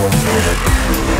Вот.